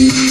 Mm-hmm.